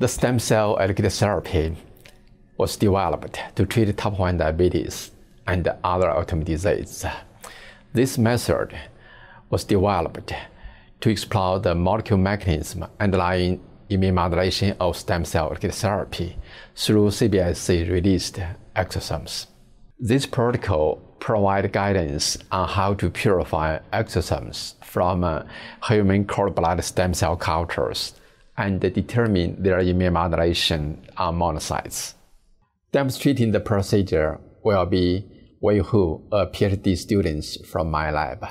The stem cell educator therapy was developed to treat type 1 diabetes and other autoimmune diseases. This method was developed to explore the molecular mechanism underlying immune modulation of stem cell therapy through CBSC released exosomes. This protocol provides guidance on how to purify exosomes from human cord blood stem cell cultures and determine their immune modulation on monocytes. Demonstrating the procedure will be Wei Hu, a PhD student from my lab.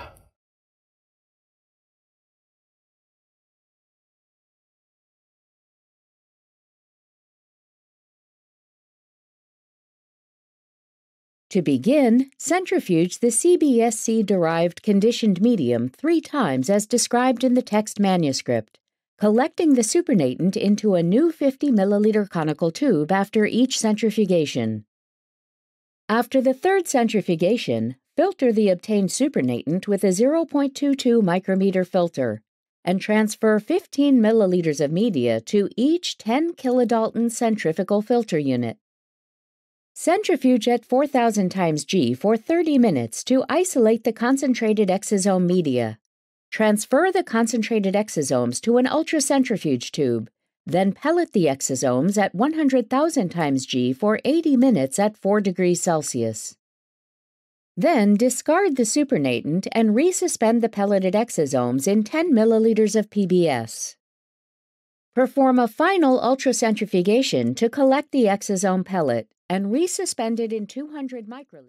To begin, centrifuge the CBSC derived conditioned medium three times as described in the text manuscript, collecting the supernatant into a new 50 milliliter conical tube after each centrifugation. After the third centrifugation, filter the obtained supernatant with a 0.22 micrometer filter and transfer 15 milliliters of media to each 10 kilodalton centrifugal filter unit. Centrifuge at 4000 times G for 30 minutes to isolate the concentrated exosome media. Transfer the concentrated exosomes to an ultracentrifuge tube, then pellet the exosomes at 100,000 times G for 80 minutes at 4 degrees Celsius. Then discard the supernatant and resuspend the pelleted exosomes in 10 milliliters of PBS. Perform a final ultracentrifugation to collect the exosome pellet and resuspend it in 200 microliters.